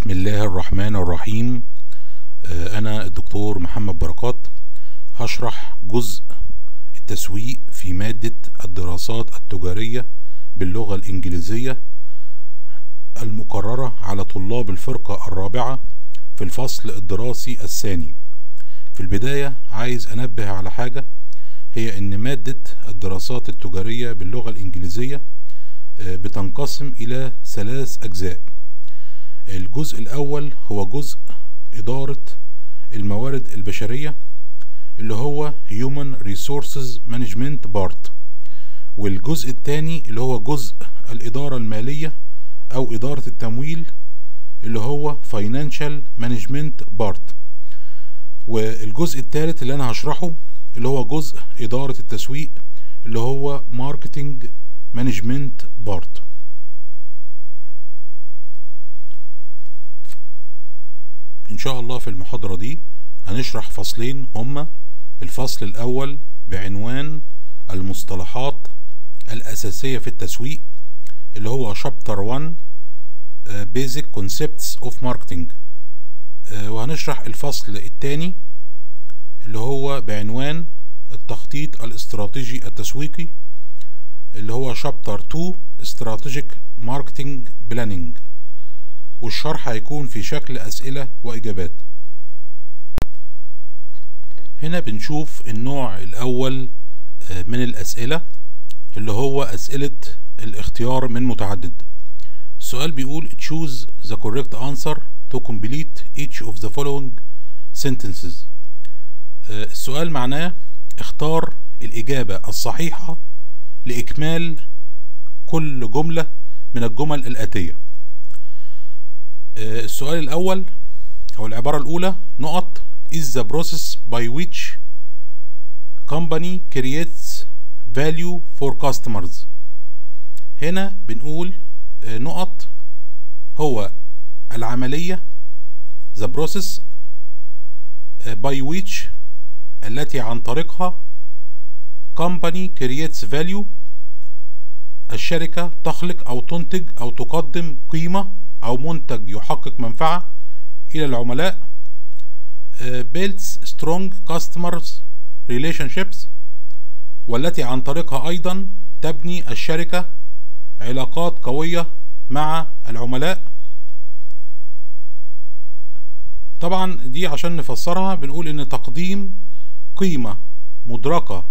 بسم الله الرحمن الرحيم. آه، أنا الدكتور محمد بركات. هشرح جزء التسويق في مادة الدراسات التجارية باللغة الإنجليزية المقررة على طلاب الفرقة الرابعة في الفصل الدراسي الثاني. في البداية عايز أنبه على حاجة هي إن مادة الدراسات التجارية باللغة الإنجليزية آه، بتنقسم إلى ثلاث أجزاء. الجزء الأول هو جزء إدارة الموارد البشرية اللي هو Human Resources Management Part والجزء الثاني اللي هو جزء الإدارة المالية أو إدارة التمويل اللي هو Financial Management Part والجزء الثالث اللي أنا هشرحه اللي هو جزء إدارة التسويق اللي هو Marketing Management Part إن شاء الله في المحاضرة دي هنشرح فصلين هما الفصل الأول بعنوان المصطلحات الأساسية في التسويق اللي هو شابتر 1 Basic Concepts of Marketing. آه، وهنشرح الفصل الثاني اللي هو بعنوان التخطيط الاستراتيجي التسويقي اللي هو شابتر 2 Strategic Marketing Planning. والشرح هيكون في شكل أسئلة وإجابات. هنا بنشوف النوع الأول آه، من الأسئلة اللي هو أسئلة الاختيار من متعدد. السؤال بيقول choose the correct answer to complete each of the following sentences. آه، السؤال معناه اختار الإجابة الصحيحة لإكمال كل جملة من الجمل الآتية. السؤال الأول أو العبارة الأولى نقط is the process by which company creates value for customers هنا بنقول آه، نقط هو العملية the process آه، by which التي عن طريقها company creates value الشركة تخلق أو تنتج أو تقدم قيمة أو منتج يحقق منفعة إلى العملاء آه، builds strong customers relationships والتي عن طريقها أيضا تبني الشركة علاقات قوية مع العملاء. طبعا دي عشان نفسرها بنقول إن تقديم قيمة مدركة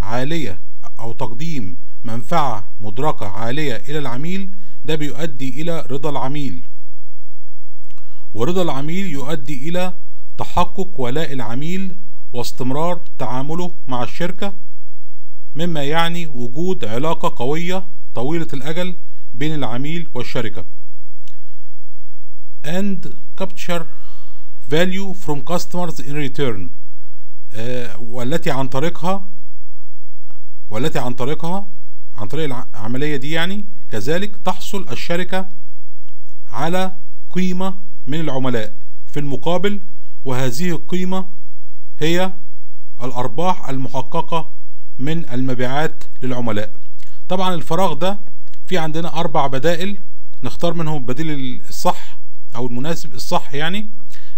عالية أو تقديم منفعة مدركة عالية إلى العميل ده بيؤدي إلى رضا العميل. ورضا العميل يؤدي إلى تحقق ولاء العميل واستمرار تعامله مع الشركة مما يعني وجود علاقة قوية طويلة الأجل بين العميل والشركة. And capture value from customers in return. آه، والتي عن طريقها والتي عن طريقها عن طريق العملية دي يعني كذلك تحصل الشركة على قيمة من العملاء. في المقابل وهذه القيمة هي الأرباح المحققة من المبيعات للعملاء. طبعا الفراغ ده في عندنا أربع بدائل نختار منهم البديل الصح أو المناسب الصح يعني.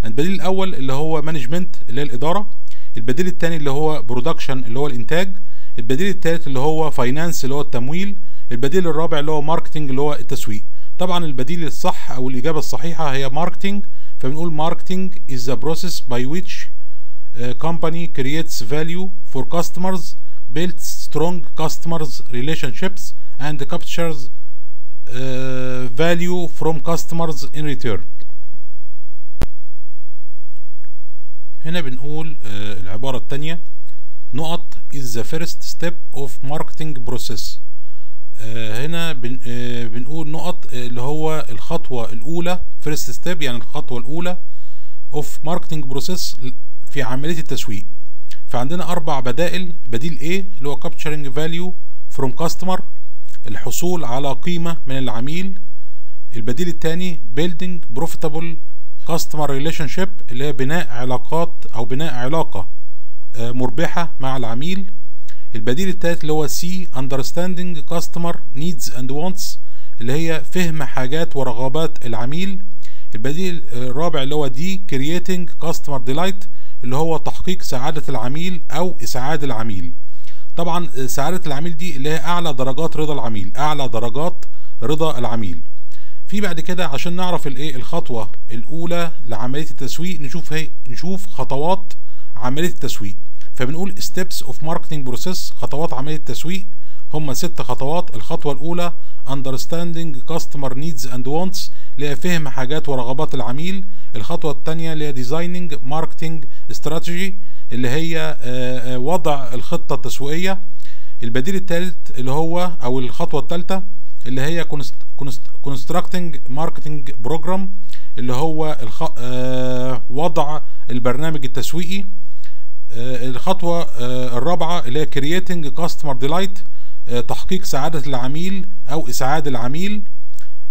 البديل الأول اللي هو management اللي هي الإدارة. البديل الثاني اللي هو production اللي هو الإنتاج. البديل الثالث اللي هو finance اللي هو التمويل البديل الرابع اللي هو marketing اللي هو التسويق. طبعا البديل الصح أو الإجابة الصحيحة هي marketing فبنقول marketing is the process by which a company creates value for customers builds strong customers relationships and captures uh, value from customers in return. هنا بنقول آه، العبارة التانية. نقط is the first step of marketing process. آه، هنا آه، بنقول نقط آه، اللي هو الخطوة الأولى first step يعني الخطوة الأولى of marketing process في عملية التسويق. فعندنا أربع بدائل. بديل A اللي هو capturing value from customer الحصول على قيمة من العميل. البديل الثاني building profitable customer relationship اللي هي بناء علاقات أو بناء علاقة. مربحة مع العميل. البديل الثالث اللي هو C understanding customer needs and wants اللي هي فهم حاجات ورغبات العميل. البديل الرابع اللي هو D creating customer delight اللي هو تحقيق سعادة العميل أو إسعاد العميل. طبعا سعادة العميل دي اللي هي أعلى درجات رضا العميل أعلى درجات رضا العميل. في بعد كده عشان نعرف الإيه الخطوة الأولى لعملية التسويق نشوف هي نشوف خطوات عملية التسويق. فبنقول steps of marketing process خطوات عملية التسويق. هم ست خطوات. الخطوة الأولى understanding customer needs and wants اللي هي فهم حاجات ورغبات العميل. الخطوة الثانية اللي هي designing marketing strategy اللي هي وضع الخطة التسويقية. البديل الثالث اللي هو أو الخطوة الثالثة اللي هي constructing marketing program. اللي هو الخ... وضع البرنامج التسويقي الخطوة الرابعة اللي هي creating customer delight تحقيق سعادة العميل أو إسعاد العميل.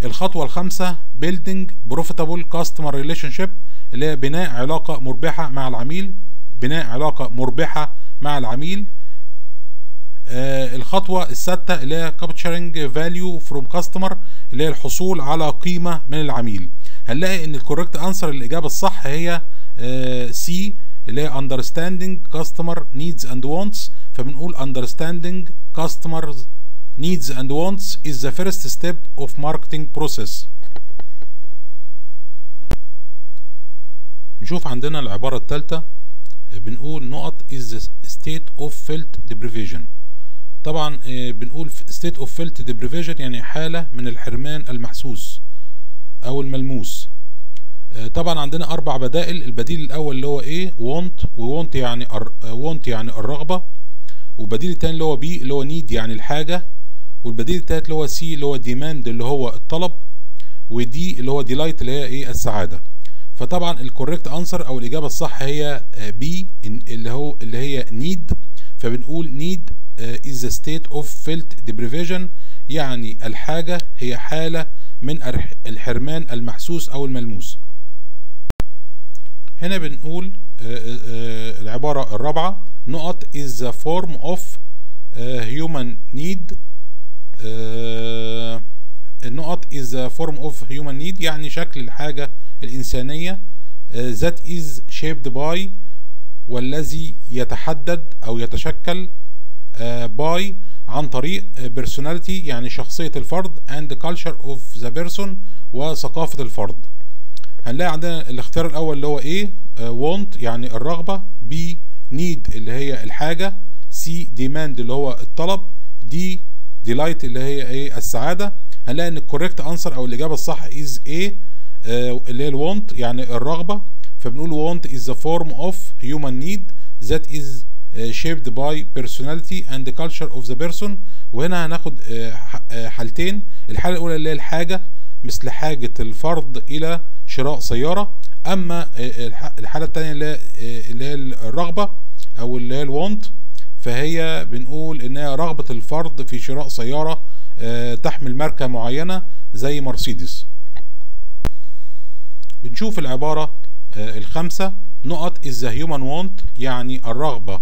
الخطوة الخامسة building profitable customer relationship اللي هي بناء علاقة مربحة مع العميل بناء علاقة مربحة مع العميل. الخطوة السادسة اللي هي capturing value from customer اللي هي الحصول على قيمة من العميل. هنلاقي ان ال correct answer الاجابة الصح هي C اللي هي understanding customer needs and wants فبنقول understanding customers needs and wants is the first step of marketing process نشوف عندنا العبارة الثالثة بنقول نقط is the state of felt deprivation طبعا بنقول state of felt deprivation يعني حالة من الحرمان المحسوس أو الملموس. طبعا عندنا أربع بدائل. البديل الأول اللي هو A want و want يعني want يعني الرغبة. والبديل الثاني اللي هو B اللي هو need يعني الحاجة. والبديل الثالث اللي هو C اللي هو demand اللي هو الطلب. و D اللي هو delight اللي هي إيه؟ السعادة. فطبعا ال correct answer أو الإجابة الصح هي B اللي هو اللي هي need. فبنقول need is the state of felt deprivation. يعني الحاجة هي حالة من الحرمان المحسوس أو الملموس. هنا بنقول العبارة الرابعة نقط is the form of human need النقط is the form of human need يعني شكل الحاجة الإنسانية that is shaped by والذي يتحدد أو يتشكل by عن طريق personality يعني شخصية الفرد and culture of the person وثقافة الفرد. هنلاقي عندنا الاختيار الأول اللي هو A want يعني الرغبة B need اللي هي الحاجة C demand اللي هو الطلب D delight اللي هي إيه السعادة. هنلاقي إن ال correct answer أو الإجابة الصح is A اللي هي الوانت يعني الرغبة. فبنقول want is the form of human need that is shaped by personality and the culture of the person. وهنا هناخد حالتين. الحالة الأولى اللي هي الحاجة مثل حاجة الفرد إلى شراء سيارة. أما الحالة هي اللي هي الرغبة أو اللي هي الوانت فهي بنقول إنها رغبة الفرد في شراء سيارة تحمل ماركة معينة زي مرسيدس. بنشوف العبارة الخامسة. نقط is the human want يعني الرغبة.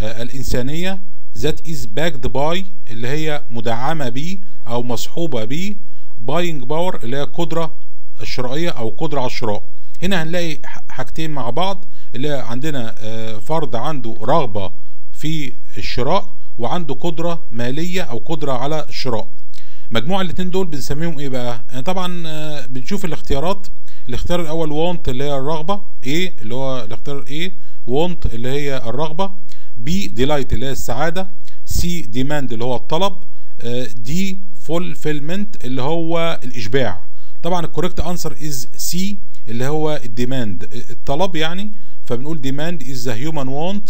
الإنسانية that is backed by اللي هي مدعمة ب أو مصحوبة ب buying power اللي هي القدرة الشرائية أو قدرة على الشراء. هنا هنلاقي حاجتين مع بعض اللي عندنا فرد عنده رغبة في الشراء وعنده قدرة مالية أو قدرة على الشراء. مجموع الاتنين دول بنسميهم إيه بقى؟ يعني طبعا بنشوف الاختيارات. الاختيار الأول want اللي هي الرغبة إيه اللي هو الاختيار A want اللي هي الرغبة. B delight اللي هي السعادة. C demand اللي هو الطلب. D fulfillment اللي هو الإشباع. طبعا ال correct answer is C اللي هو ال demand الطلب يعني فبنقول demand is the human want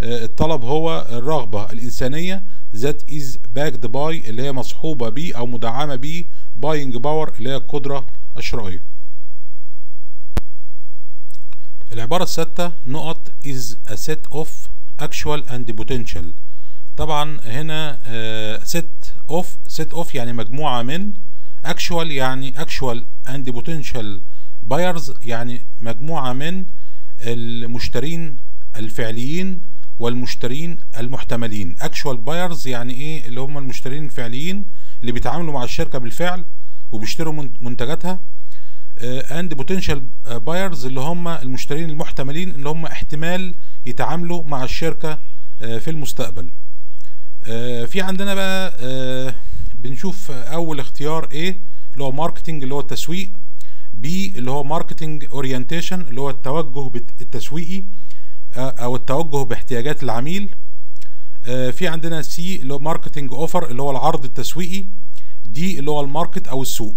الطلب هو الرغبة الإنسانية. that is backed by اللي هي مصحوبة بيه أو مدعمة بيه buying power اللي هي القدره الشرائيه العبارة السادسة نقط is a set of actual and potential. طبعا هنا uh, set of set of يعني مجموعة من actual يعني actual and potential buyers يعني مجموعة من المشترين الفعليين والمشترين المحتملين. actual buyers يعني إيه؟ اللي هم المشترين الفعليين اللي بيتعاملوا مع الشركة بالفعل وبيشتروا منتجاتها. and potential buyers اللي هم المشترين المحتملين اللي هم احتمال يتعاملوا مع الشركة في المستقبل. في عندنا بقى بنشوف أول اختيار A اللي هو marketing اللي هو التسويق. B اللي هو marketing orientation اللي هو التوجه التسويقي أو التوجه باحتياجات العميل. في عندنا C اللي هو marketing offer اللي هو العرض التسويقي. D اللي هو ال market أو السوق.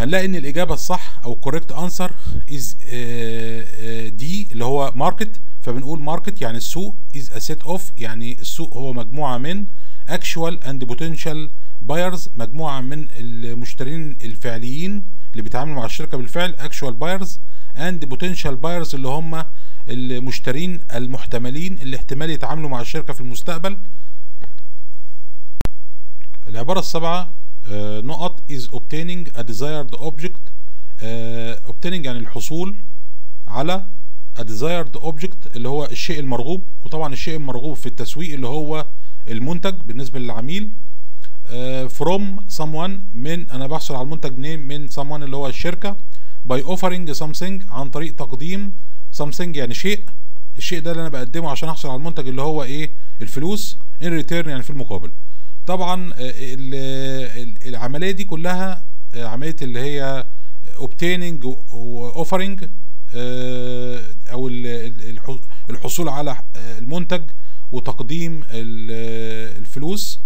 هنلاقي إن الإجابة الصح أو correct answer is D اللي هو market فبنقول market يعني السوق is a set of يعني السوق هو مجموعة من actual and potential buyers مجموعة من المشترين الفعليين اللي بيتعاملوا مع الشركة بالفعل actual buyers and potential buyers اللي هم المشترين المحتملين اللي احتمال يتعاملوا مع الشركة في المستقبل. العبارة السابعة نقط is obtaining a desired object آه obtaining يعني الحصول على a desired object اللي هو الشيء المرغوب وطبعا الشيء المرغوب في التسويق اللي هو المنتج بالنسبة للعميل آه from someone من أنا بحصل على المنتج منين من someone اللي هو الشركة by offering something عن طريق تقديم something يعني شيء الشيء ده اللي أنا بقدمه عشان أحصل على المنتج اللي هو إيه؟ الفلوس in return يعني في المقابل. طبعا العملية دي كلها عملية اللي هي obtaining و offering أو الحصول على المنتج وتقديم الفلوس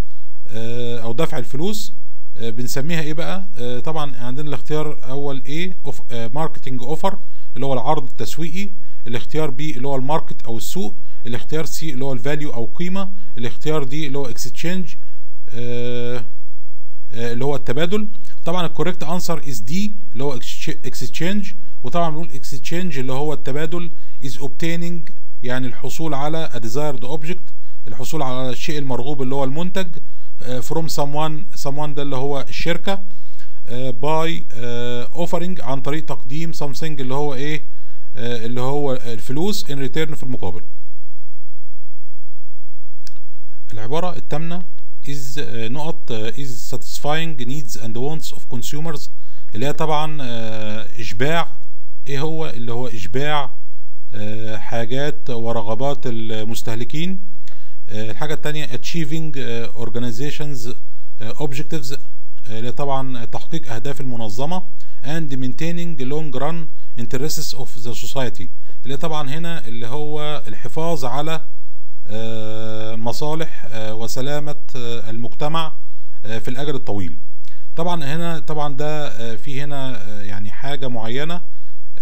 أو دفع الفلوس. بنسميها إيه بقى؟ طبعا عندنا الاختيار أول A marketing offer اللي هو العرض التسويقي. الاختيار B اللي هو ال market أو السوق. الاختيار C اللي هو ال value أو قيمة. الاختيار D اللي هو exchange اللي هو التبادل. طبعا ال correct answer is D اللي هو exchange وطبعا بنقول exchange اللي هو التبادل is obtaining يعني الحصول على a desired object الحصول على الشيء المرغوب اللي هو المنتج from someone someone ده اللي هو الشركة by offering عن طريق تقديم something اللي هو إيه اللي هو الفلوس in return في المقابل. العبارة الثامنه is نقط is satisfying needs and wants of consumers اللي هي طبعا إشباع. إيه هو؟ اللي هو إشباع حاجات ورغبات المستهلكين. الحاجة التانية achieving organizations objectives اللي طبعا تحقيق أهداف المنظمة. And maintaining long run interests of the society. اللي طبعا هنا اللي هو الحفاظ على مصالح وسلامة المجتمع في الأجل الطويل. طبعا هنا طبعا ده في هنا يعني حاجة معينة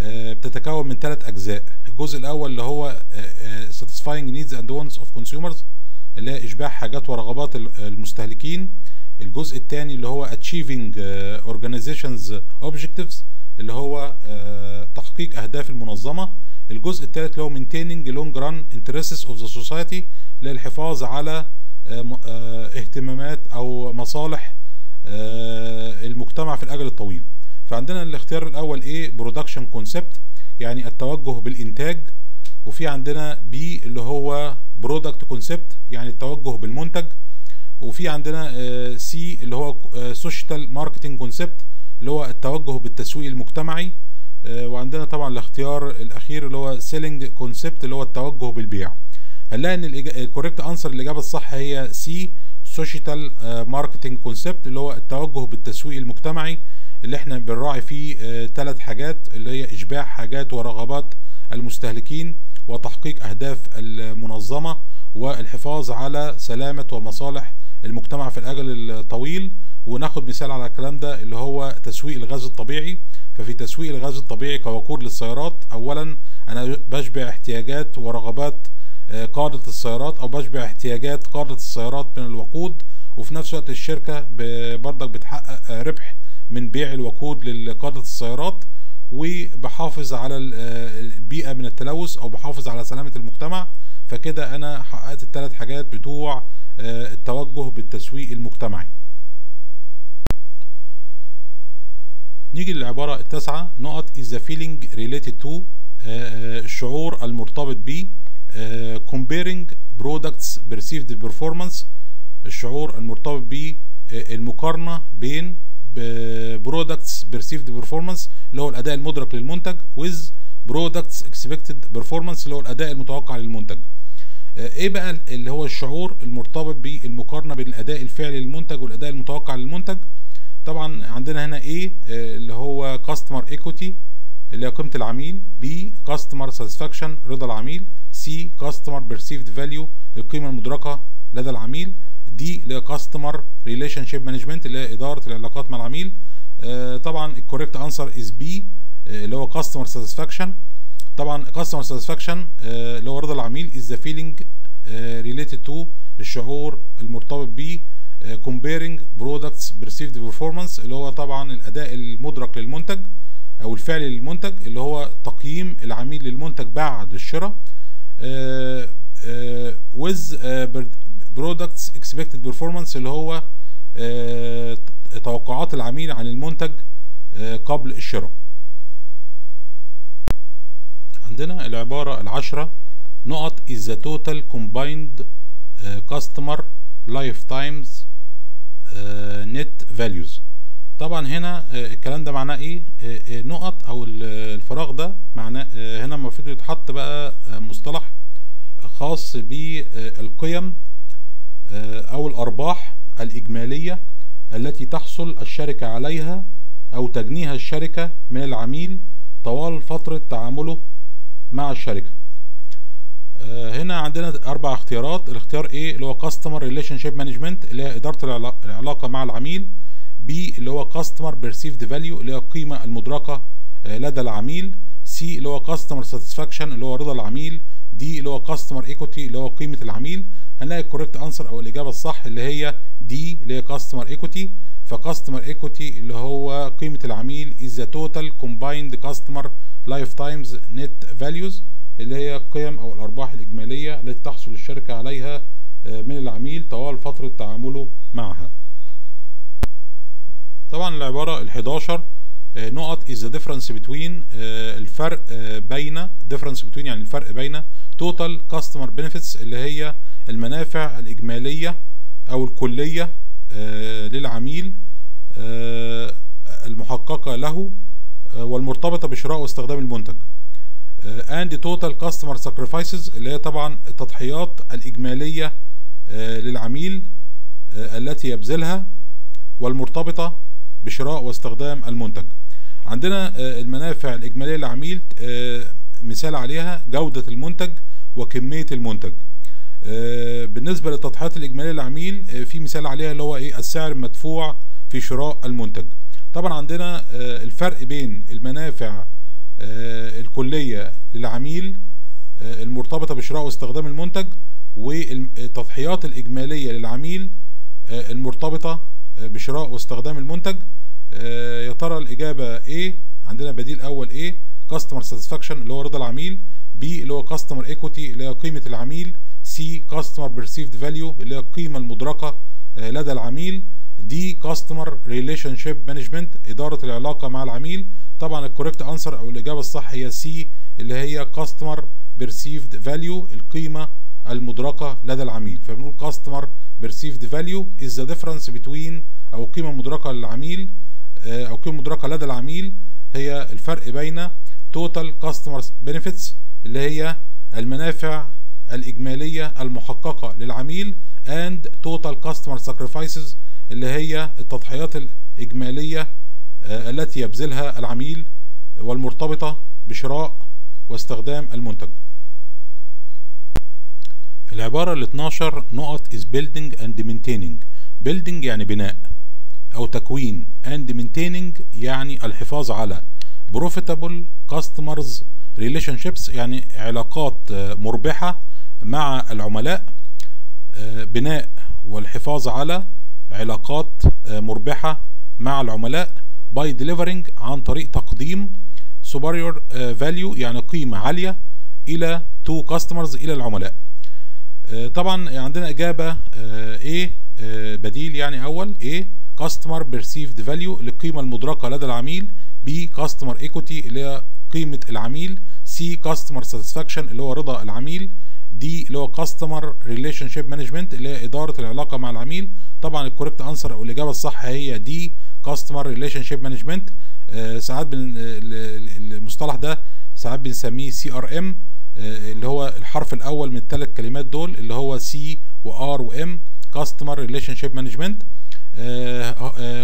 بتتكون من ثلاث أجزاء. الجزء الأول اللي هو satisfying needs and wants of consumers اللي هي إشباع حاجات ورغبات المستهلكين. الجزء الثاني اللي هو achieving organizations objectives اللي هو تحقيق أهداف المنظمة. الجزء الثالث اللي هو maintaining long run interests of the society للحفاظ على اهتمامات أو مصالح المجتمع في الأجل الطويل. فعندنا الاختيار الأول A production concept يعني التوجه بالإنتاج. وفي عندنا B اللي هو product concept يعني التوجه بالمنتج. وفي عندنا C اللي هو social marketing concept اللي هو التوجه بالتسويق المجتمعي. وعندنا طبعا الاختيار الأخير اللي هو selling concept اللي هو التوجه بالبيع. هنلاقي إن ال correct answer الإجابة الصح هي C social marketing concept اللي هو التوجه بالتسويق المجتمعي اللي إحنا بنراعي فيه ثلاث حاجات اللي هي إشباع حاجات ورغبات المستهلكين وتحقيق أهداف المنظمة والحفاظ على سلامة ومصالح المجتمع في الأجل الطويل. وناخد مثال على الكلام ده اللي هو تسويق الغاز الطبيعي. ففي تسويق الغاز الطبيعي كوقود للسيارات اولا أنا بشبع احتياجات ورغبات قادة السيارات أو بشبع احتياجات قادة السيارات من الوقود وفي نفس الوقت الشركة برضك بتحقق ربح من بيع الوقود لقادة السيارات وبحافظ على البيئة من التلوث أو بحافظ على سلامة المجتمع. فكده أنا حققت الثلاث حاجات بتوع التوجه بالتسويق المجتمعي. نيجي للعبارة التاسعة نقط is the feeling related to الشعور المرتبط ب comparing products perceived performance الشعور المرتبط ب المقارنة بين products perceived performance اللي هو الأداء المدرك للمنتج with products expected performance اللي هو الأداء المتوقع للمنتج. إيه بقى اللي هو الشعور المرتبط بالمقارنه بين الأداء الفعلي للمنتج والأداء المتوقع للمنتج؟ طبعا عندنا هنا A اللي هو customer equity اللي هي قيمة العميل B customer satisfaction رضا العميل C customer perceived value القيمة المدركة لدى العميل D اللي هي customer relationship management اللي هي إدارة العلاقات مع العميل. آه طبعا ال correct answer is B اللي هو customer satisfaction طبعا customer satisfaction اللي هو رضا العميل is the feeling related to الشعور المرتبط ب comparing products perceived performance اللي هو طبعا الأداء المدرك للمنتج أو الفعلي للمنتج اللي هو تقييم العميل للمنتج بعد الشراء. uh, uh, with products expected performance اللي هو توقعات العميل عن المنتج قبل الشراء. عندنا العبارة العشرة نقط is the total combined customer lifetimes net values. طبعا هنا الكلام ده معناه إيه؟ نقط أو الفراغ ده معناه هنا المفروض يتحط بقى مصطلح خاص بالقيم أو الأرباح الإجمالية التي تحصل الشركة عليها أو تجنيها الشركة من العميل طوال فترة تعامله مع الشركة. هنا عندنا أربع اختيارات. الاختيار A اللي هو relationship management اللي هي إدارة العلاقة مع العميل. B اللي هو customer perceived value اللي هي القيمة المدركة لدى العميل. C اللي هو customer satisfaction اللي هو رضا العميل. D اللي هو customer equity اللي هو قيمة العميل. هنلاقي ال correct answer أو الإجابة الصح اللي هي D اللي هي customer equity ف customer equity اللي هو قيمة العميل is the total combined customer lifetimes net values. اللي هي القيم أو الأرباح الإجمالية التي تحصل الشركة عليها من العميل طوال فترة تعامله معها. طبعا العبارة ال11 نقط is the difference between الفرق بين difference between يعني الفرق بين total customer benefits اللي هي المنافع الإجمالية أو الكلية للعميل المحققة له والمرتبطة بشراء واستخدام المنتج. And total customer sacrifices اللي هي طبعا التضحيات الإجمالية للعميل التي يبذلها والمرتبطة بشراء واستخدام المنتج. عندنا المنافع الإجمالية للعميل مثال عليها جودة المنتج وكمية المنتج. بالنسبة للتضحيات الإجمالية للعميل في مثال عليها اللي هو إيه؟ السعر المدفوع في شراء المنتج. طبعا عندنا الفرق بين المنافع الكلية للعميل المرتبطة بشراء واستخدام المنتج والتضحيات الإجمالية للعميل المرتبطة بشراء واستخدام المنتج. يا ترى الإجابة A عندنا بديل أول A Customer Satisfaction اللي هو رضا العميل B اللي هو Customer Equity اللي هي قيمة العميل C Customer Perceived Value اللي هي القيمة المدركة لدى العميل D customer relationship management إدارة العلاقة مع العميل طبعا ال correct answer أو الإجابة الصح هي C اللي هي customer perceived value القيمة المدركة لدى العميل. فبنقول customer perceived value is the difference between أو قيمة مدركة للعميل أو قيمة مدركة لدى العميل. هي الفرق بين total customer benefits اللي هي المنافع الإجمالية المحققة للعميل and total customer sacrifices اللي هي التضحيات الإجمالية التي يبذلها العميل والمرتبطة بشراء واستخدام المنتج. العبارة ال 12 نقط is building and maintaining. Building يعني بناء أو تكوين. And maintaining يعني الحفاظ على. Profitable customers relationships يعني علاقات مربحة مع العملاء بناء والحفاظ على علاقات مربحة مع العملاء. By delivering عن طريق تقديم superior value يعني قيمة عالية إلى to customers إلى العملاء. طبعا عندنا إجابة A بديل يعني أول A customer perceived value القيمة المدركة لدى العميل B customer equity اللي هي قيمة العميل C customer satisfaction اللي هو رضا العميل D اللي هو customer relationship management اللي هي إدارة العلاقة مع العميل. طبعا ال correct answer أو الإجابة الصح هي D customer relationship management آه، ساعات بن ال- المصطلح ده ساعات بنسميه CRM اللي هو الحرف الأول من الثلاث كلمات دول اللي هو C و R و M customer relationship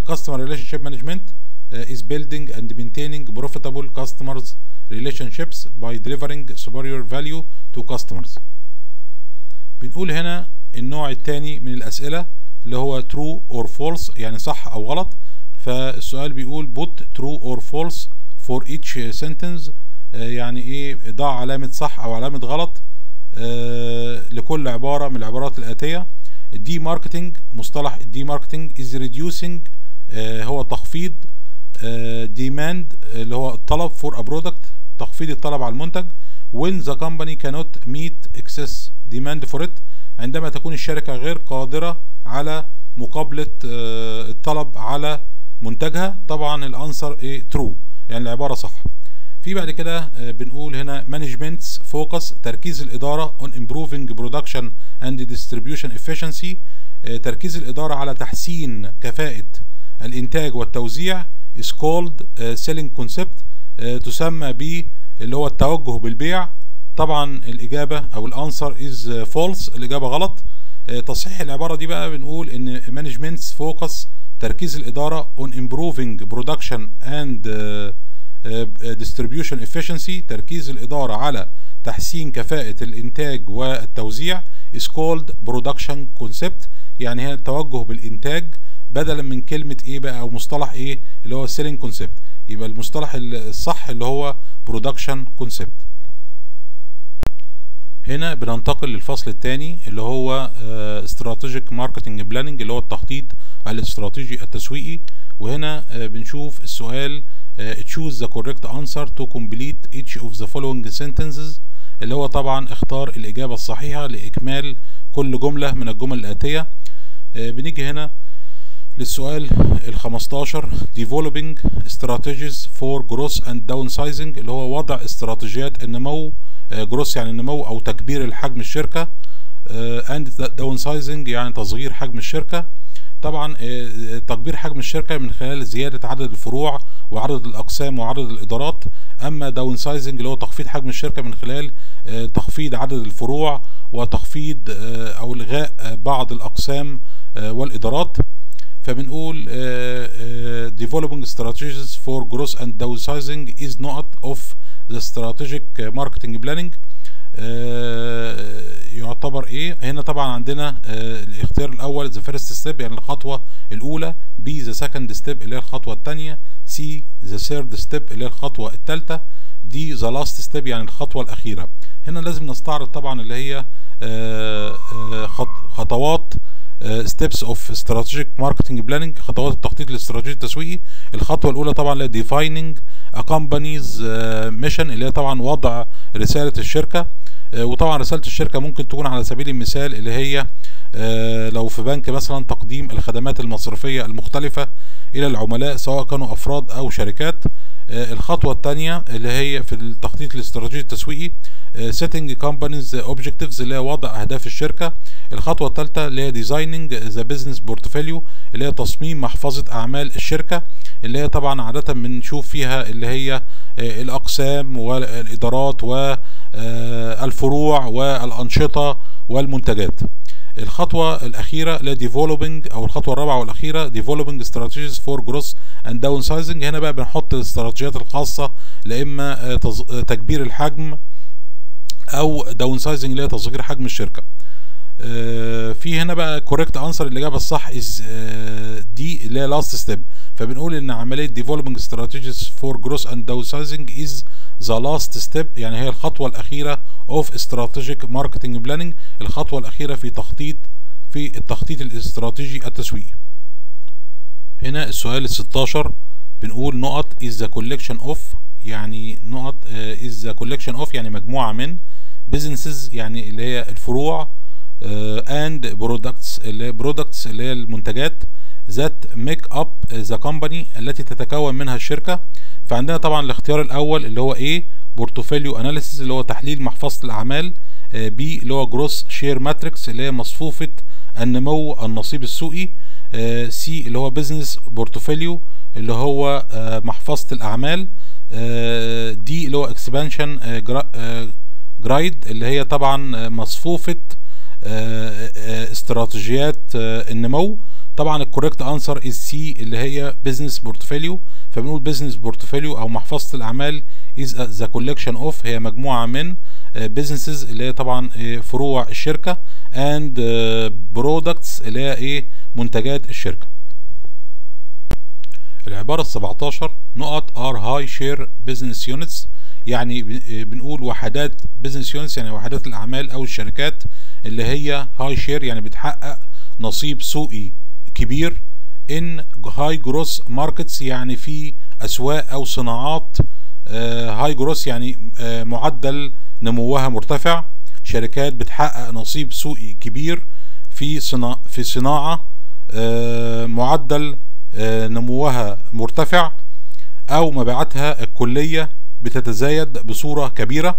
management customer relationship management is building and maintaining profitable customers relationships by delivering superior value to customers. بنقول هنا النوع الثاني من الأسئلة اللي هو true or false يعني صح أو غلط. فالسؤال بيقول put true or false for each sentence. آه، يعني إيه؟ ضع علامة صح أو علامة غلط. آه، لكل عبارة من العبارات الآتية. ال demarketing مصطلح ال demarketing reducing آه، هو تخفيض. demand اللي هو الطلب for a product تخفيض الطلب على المنتج. When the company cannot meet excess demand for it عندما تكون الشركة غير قادرة على مقابلة آه، الطلب على منتجها طبعا الانسر إيه true. يعني العبارة صح. في بعد كده آه، بنقول هنا management's focus تركيز on improving production and distribution efficiency. آه، تركيز الإدارة على تحسين كفاءة الإنتاج والتوزيع is called آه، selling concept آه، تسمى ب اللي هو التوجه بالبيع. طبعا الإجابة أو الأنسر is false الإجابة غلط. تصحيح العبارة دي بقى بنقول إن management's focus تركيز الإدارة on improving production and آه، distribution efficiency. تركيز الإدارة على تحسين كفاءة الإنتاج والتوزيع is called production concept. يعني هي التوجه بالإنتاج بدلا من كلمة إيه بقى أو مصطلح إيه اللي هو selling concept. يبقى المصطلح الصح اللي هو production concept. هنا بننتقل للفصل الثاني اللي هو strategic marketing planning اللي هو التخطيط الاستراتيجي التسويقي وهنا آه، بنشوف السؤال آه، choose the correct answer to complete each of the following sentences اللي هو طبعا اختار الإجابة الصحيحة لإكمال كل جملة من الجمل الآتية. آه، بنيجي هنا للسؤال ال 15 developing strategies for growth and downsizing اللي هو وضع استراتيجيات النمو جروس يعني النمو أو تكبير الحجم الشركة and downsizing يعني تصغير حجم الشركة. طبعا آه، تكبير حجم الشركة من خلال زيادة عدد الفروع وعدد الأقسام وعدد الإدارات. أما downsizing اللي هو تخفيض حجم الشركة من خلال آه، تخفيض عدد الفروع وتخفيض آه، أو إلغاء آه، بعض الأقسام آه، والإدارات. فبنقول آه، آه، developing strategies for growth and downsizing is not of the strategic marketing planning. آه، يعتبر إيه؟ هنا طبعا عندنا آه، الاختيار الأول the first step يعني الخطوة الأولى B the second step اللي هي الخطوة الثانية C the third step اللي هي الخطوة الثالثة D the last step يعني الخطوة الأخيرة. هنا لازم نستعرض طبعا اللي هي آه، آه، خط- خطوات steps of strategic marketing planning خطوات التخطيط الاستراتيجي التسويقي. الخطوة الأولى طبعا اللي هي defining a company's mission اللي هي طبعا وضع رسالة الشركة. وطبعا رسالة الشركة ممكن تكون على سبيل المثال اللي هي آه، لو في بنك مثلا تقديم الخدمات المصرفية المختلفة إلى العملاء سواء كانوا أفراد أو شركات. آه، الخطوة الثانية اللي هي في التخطيط الاستراتيجي التسويقي setting companies objectives اللي هي وضع أهداف الشركة. الخطوة الثالثة اللي هي designing the business portfolio اللي هي تصميم محفظة أعمال الشركة اللي هي طبعا عادة بنشوف فيها اللي هي آه، الأقسام والإدارات والفروع والأنشطة والمنتجات. الخطوة الأخيرة اللي developing أو الخطوة الرابعة والأخيرة developing strategies for growth and downsizing. هنا بقى بنحط الاستراتيجيات الخاصة لإما آه، آه، تكبير الحجم أو downsizing اللي هي تصغير حجم الشركة. آه، في هنا بقى correct answer الإجابة الصح is آه، دي اللي هي last step. فبنقول إن عملية developing strategies for growth and downsizing is the last step. يعني هي الخطوة الأخيرة of strategic marketing planning الخطوة الأخيرة في تخطيط في التخطيط الاستراتيجي التسويقي هنا السؤال ال 16 بنقول نقط is the collection of يعني نقط is the collection of يعني مجموعة من businesses يعني اللي هي الفروع آه، and products اللي هي products اللي هي المنتجات that make up the company التي تتكون منها الشركة. فعندنا طبعا الاختيار الأول اللي هو A portfolio analysis اللي هو تحليل محفظة الأعمال آه، B اللي هو growth share matrix اللي هي مصفوفة النمو النصيب السوقي C اللي هو business portfolio اللي هو آه، محفظة الأعمال آه، D اللي هو expansion grid اللي هي طبعا آه، مصفوفة آه، آه، استراتيجيات آه، النمو. طبعا ال correct answer is C اللي هي business portfolio فبنقول business portfolio أو محفظة الأعمال is the collection of هي مجموعة من businesses اللي هي طبعا آه، فروع الشركة and products اللي هي إيه منتجات الشركة. العبارة ال 17 نقط are high share business units يعني ب- بنقول وحدات business units يعني وحدات الأعمال أو الشركات اللي هي high share يعني بتحقق نصيب سوقي كبير in high growth markets يعني في أسواق أو صناعات هاي جروس يعني آه، معدل نموها مرتفع. شركات بتحقق نصيب سوقي كبير في صناعة في صناعة آه، معدل آه، نموها مرتفع أو مبيعاتها الكلية بتتزايد بصورة كبيرة.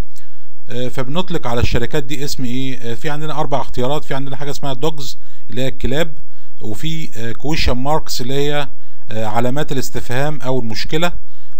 آه، فبنطلق على الشركات دي اسم إيه؟ آه، في عندنا أربع اختيارات. في عندنا حاجة اسمها dogs اللي هي الكلاب وفي question marks اللي هي آه، علامات الاستفهام أو المشكلة.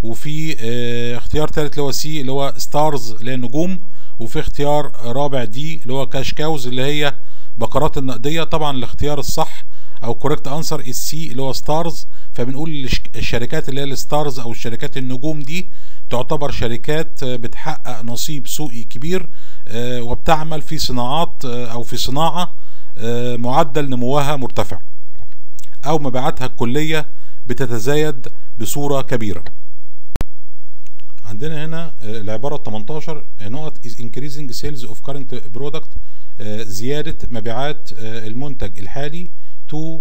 وفي آه، اختيار ثالث اللي هو C اللي هو stars اللي هي النجوم. وفي اختيار رابع D اللي هو cash cows اللي هي بقرات النقدية. طبعا الاختيار الصح أو correct answer ال C اللي هو stars فبنقول الش- الشركات اللي هي ال stars أو الشركات النجوم دي تعتبر شركات آه، بتحقق نصيب سوقي كبير آه، وبتعمل في صناعات آه، أو في صناعة آه، معدل نموها مرتفع أو مبيعاتها الكلية بتتزايد بصورة كبيرة. عندنا هنا العبارة 18 آه، نقط is increasing sales of current product زيادة مبيعات المنتج الحالي to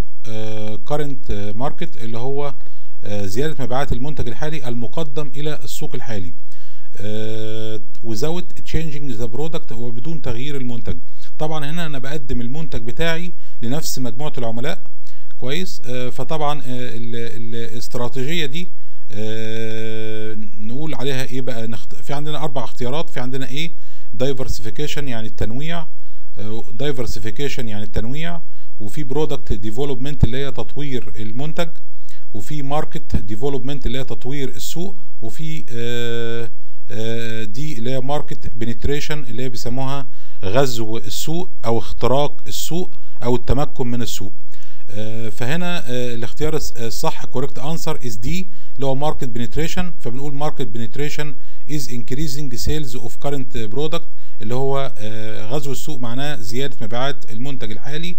current market اللي هو زيادة مبيعات المنتج الحالي المقدم إلى السوق الحالي. آه، without changing the product وبدون تغيير المنتج. طبعا هنا أنا بقدم المنتج بتاعي لنفس مجموعة العملاء. كويس؟ آه، فطبعا آه، ال- الاستراتيجية دي آه، نقول عليها إيه بقى؟ نخت... في عندنا أربع اختيارات. في عندنا إيه؟ دايفرسيفيكيشن يعني التنويع diversification يعني التنويع وفي product development اللي هي تطوير المنتج. وفي market development اللي هي تطوير السوق وفي آه، آه، D اللي هي market penetration اللي هي بيسموها غزو السوق أو اختراق السوق أو التمكن من السوق. آه، فهنا الاختيار الص- الصح correct answer is D اللي هو market penetration فبنقول market penetration is increasing sales of current product اللي هو غزو السوق معناه زيادة مبيعات المنتج الحالي.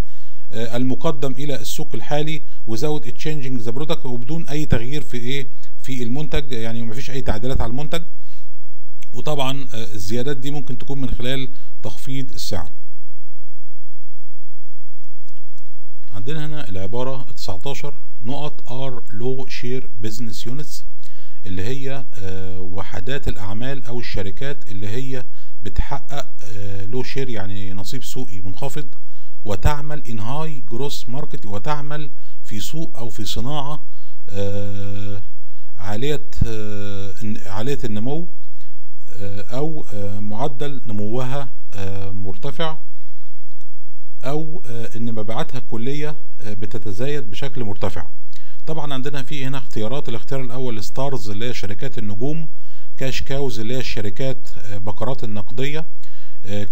المقدم إلى السوق الحالي without changing the product وبدون أي تغيير في إيه؟ في المنتج يعني مفيش أي تعديلات على المنتج. وطبعا آه، الزيادات دي ممكن تكون من خلال تخفيض السعر. عندنا هنا العبارة 19 نقط are low share business units اللي هي آه، وحدات الأعمال أو الشركات اللي هي بتحقق low share يعني نصيب سوقي منخفض. وتعمل in high growth market وتعمل في سوق أو في صناعة آه، عالية آه، عالية النمو آه، آه، معدل نموها مرتفع أو إن مبيعاتها الكلية بتتزايد بشكل مرتفع. طبعا عندنا في هنا اختيارات الاختيار الأول stars اللي هي شركات النجوم cash cows اللي هي الشركات بقرات النقدية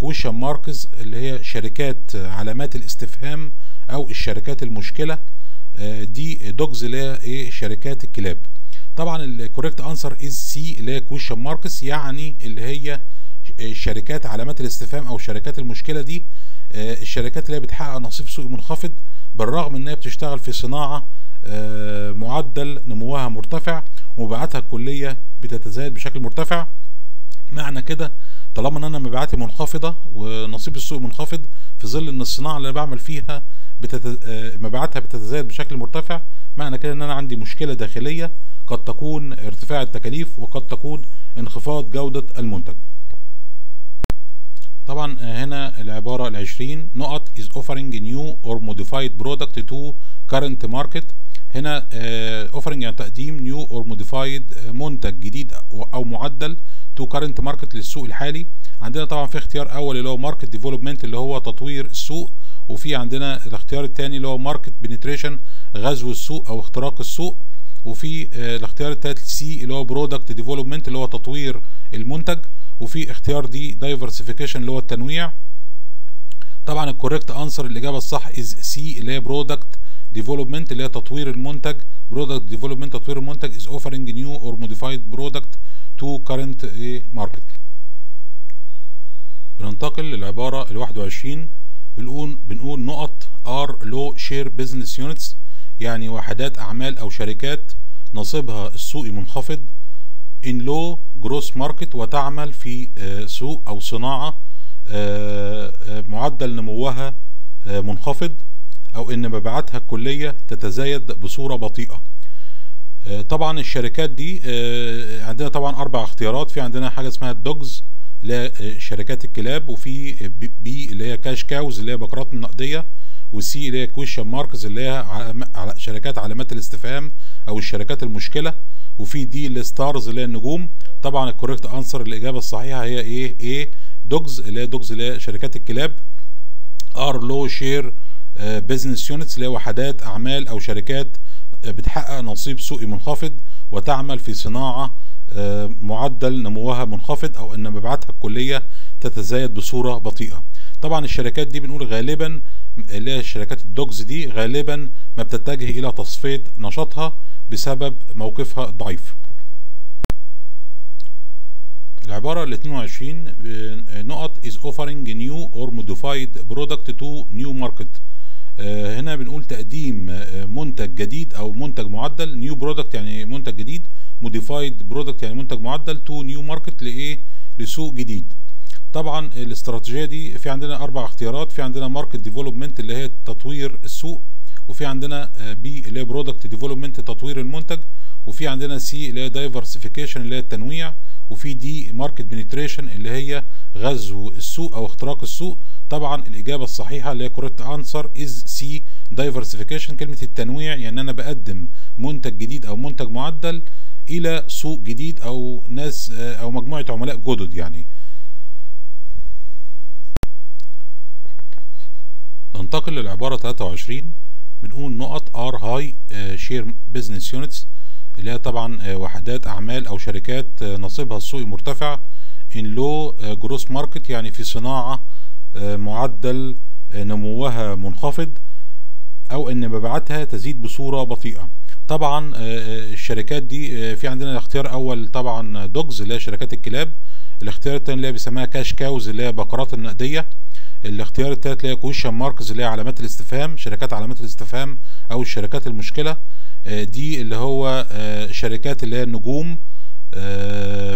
question marks اللي هي شركات آه، علامات الاستفهام أو الشركات المشكلة آه، D dogs اللي هي إيه شركات الكلاب. طبعا ال correct answer is C اللي هي question marks يعني اللي هي شركات علامات الاستفهام أو شركات المشكلة دي آه، الشركات اللي هي بتحقق نصيب سوقي منخفض بالرغم إن هي بتشتغل في صناعة آه، معدل نموها مرتفع ومبيعاتها الكلية بتتزايد بشكل مرتفع. معنى كده طالما إن أنا مبيعاتي منخفضة ونصيب السوق منخفض في ظل إن الصناعة اللي أنا بعمل فيها بتت... آه، مبيعاتها بتتزايد بشكل مرتفع معنى كده إن أنا عندي مشكلة داخلية قد تكون ارتفاع التكاليف وقد تكون انخفاض جودة المنتج. طبعا آه، هنا العبارة العشرين نقط is offering new or modified product to current market. هنا آه، offering يعني تقديم new or modified منتج جديد أو معدل to current market للسوق الحالي. عندنا طبعا في اختيار أول اللي هو market development اللي هو تطوير السوق وفي عندنا الاختيار الثاني اللي هو market penetration غزو السوق أو اختراق السوق. وفي آه الاختيار التالت C اللي هو product development اللي هو تطوير المنتج. وفي اختيار D diversification اللي هو التنويع. طبعا ال correct answer الإجابة الصح is C اللي هي product development اللي هي تطوير المنتج. product development تطوير المنتج is offering new or modified product to current market بننتقل للعبارة ال 21 بنقول بنقول نقط are low share business units يعني وحدات أعمال أو شركات نصيبها السوقي منخفض in low growth market وتعمل في سوق أو صناعة معدل نموها منخفض أو إن مبيعاتها الكلية تتزايد بصورة بطيئة. طبعا الشركات دي عندنا طبعا أربع اختيارات. في عندنا حاجة اسمها ال dogs اللي هي شركات الكلاب وفي B اللي هي cash cows اللي هي بقرات النقدية وال C اللي هي question marks اللي هي شركات علامات الاستفهام أو الشركات المشكلة. وفي D ال stars اللي هي النجوم. طبعا ال correct answer الإجابة الصحيحة هي إيه؟ A dogs اللي هي dogs اللي هي شركات الكلاب. are low share business units اللي هي وحدات أعمال أو شركات. بتحقق نصيب سوقي منخفض وتعمل في صناعة معدل نموها منخفض أو إن مبيعاتها الكلية تتزايد بصورة بطيئة. طبعا الشركات دي بنقول غالبا اللي هي شركات ال dogs دي غالبا ما بتتجه إلى تصفية نشاطها بسبب موقفها الضعيف العبارة ال 22 نقط is offering new or modified product to new market. هنا بنقول تقديم منتج جديد أو منتج معدل new product يعني منتج جديد modified product يعني منتج معدل to new market لإيه؟ لسوق جديد. طبعا الاستراتيجية دي في عندنا أربع اختيارات في عندنا market development اللي هي تطوير السوق وفي عندنا B اللي هي product development تطوير المنتج وفي عندنا C اللي هي diversification اللي هي التنويع وفي D market penetration اللي هي غزو السوق أو اختراق السوق. طبعا الإجابة الصحيحة اللي هي correct answer is C diversification كلمة التنويع يعني أنا بقدم منتج جديد أو منتج معدل إلى سوق جديد أو ناس أو مجموعة عملاء جدد يعني. ننتقل للعبارة 23 بنقول نقط are high share business units اللي هي طبعا وحدات أعمال أو شركات نصيبها السوقي مرتفع in low growth market يعني في صناعة معدل نموها منخفض أو إن مبيعاتها تزيد بصورة بطيئة. طبعا الشركات دي في عندنا الاختيار اول طبعا dogs اللي هي شركات الكلاب الاختيار الثاني اللي هي بيسموها cash cows اللي هي بقرات النقدية الاختيار الثالث اللي هي question marks اللي هي علامات الاستفهام شركات علامات الاستفهام أو الشركات المشكلة. D اللي هو شركات اللي هي النجوم.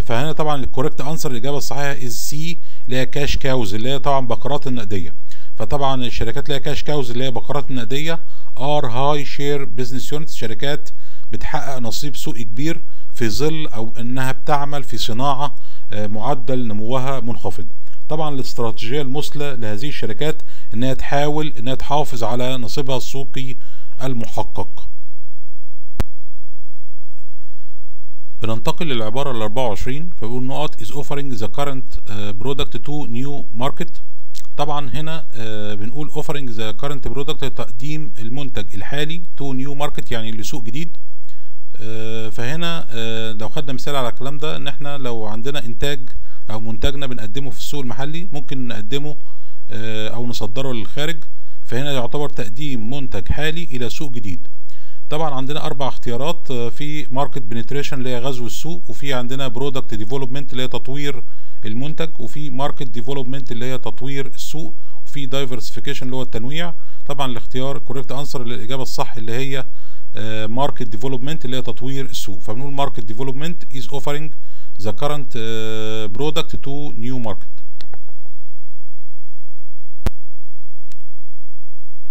فهنا طبعا ال correct answer الإجابة الصحيحة is C اللي هي cash cows اللي هي طبعا بقرات النقدية. فطبعا الشركات اللي هي cash cows اللي هي بقرات النقدية. are high share business units شركات بتحقق نصيب سوقي كبير في ظل أو إنها بتعمل في صناعة معدل نموها منخفض. طبعا الاستراتيجية المثلى لهذه الشركات إنها تحاول إنها تحافظ على نصيبها السوقي المحقق. بننتقل للعبارة ال 24 فبيقول نقط is offering the current uh, product to new market. طبعا هنا uh, بنقول offering the current product تقديم المنتج الحالي to new market يعني لسوق جديد. Uh, فهنا لو خدنا مثال على الكلام ده إن إحنا لو عندنا إنتاج أو منتجنا بنقدمه في السوق المحلي ممكن نقدمه أو نصدره للخارج. فهنا يعتبر تقديم منتج حالي إلى سوق جديد. طبعا عندنا أربع اختيارات في market penetration اللي هي غزو السوق وفي عندنا product development اللي هي تطوير المنتج وفي market development اللي هي تطوير السوق وفي diversification اللي هو التنويع. طبعا الاختيار correct answer الاجابه الصح اللي هي market development اللي هي تطوير السوق. فبنقول market development is offering the current product to new market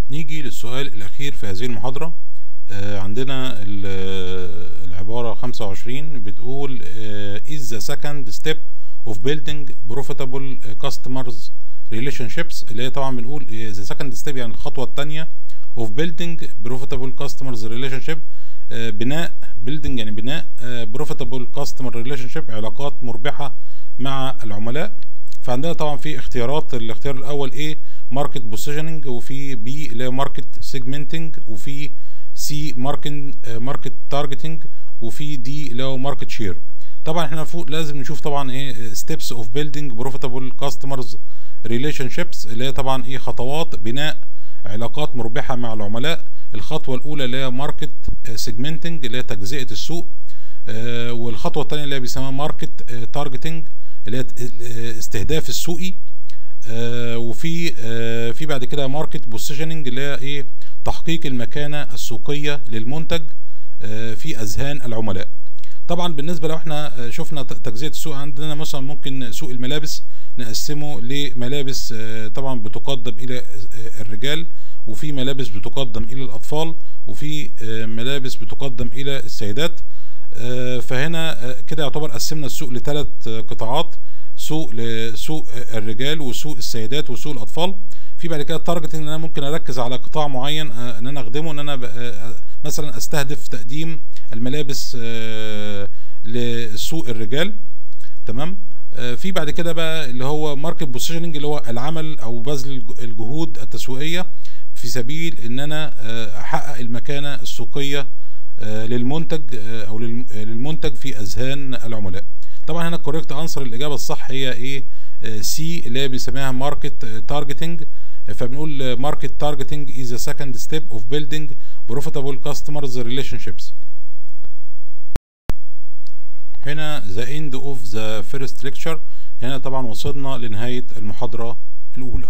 نيجي للسؤال الأخير في هذه المحاضرة. عندنا العبارة 25 بتقول is the second step of building profitable customers relationships اللي هي طبعا بنقول the second step يعني الخطوة الثانية of building profitable customers relationship بناء building يعني بناء profitable customer relationship علاقات مربحة مع العملاء. فعندنا طبعا في اختيارات الاختيار الأول A market positioning وفي B اللي هي market segmenting وفي C market market targeting وفي D اللي هو market share طبعا إحنا فوق لازم نشوف طبعا إيه steps of building profitable customers relationships اللي هي طبعا إيه خطوات بناء علاقات مربحة مع العملاء. الخطوة الأولى اللي هي market segmenting اللي هي تجزئة السوق آه والخطوة الثانية اللي هي بيسموها market targeting اللي هي استهداف السوقي آه وفي آه في بعد كده market positioning اللي هي إيه تحقيق المكانة السوقية للمنتج آه في أذهان العملاء. طبعا بالنسبة لو إحنا شفنا تجزئه السوق عندنا مثلا ممكن سوق الملابس نقسمه لملابس طبعا بتقدم إلى الرجال وفي ملابس بتقدم إلى الأطفال وفي ملابس بتقدم إلى السيدات. فهنا كده يعتبر قسمنا السوق لثلاث قطاعات سوق لسوق الرجال وسوق السيدات وسوق الأطفال. في بعد كده ال target إن أنا ممكن أركز على قطاع معين إن أنا أخدمه إن أنا مثلا أستهدف تقديم الملابس لسوق الرجال. تمام؟ في بعد كده بقى اللي هو market positioning اللي هو العمل أو بذل الجهود التسويقية في سبيل إن أنا أحقق المكانة السوقية للمنتج أو للمنتج في أذهان العملاء. طبعا هنا ال correct answer الإجابة الصح هي إيه؟ C اللي هي بنسميها market targeting فبنقول market targeting is a second step of building profitable customers relationships هنا the end of the first lecture هنا طبعا وصلنا لنهاية المحاضرة الأولى.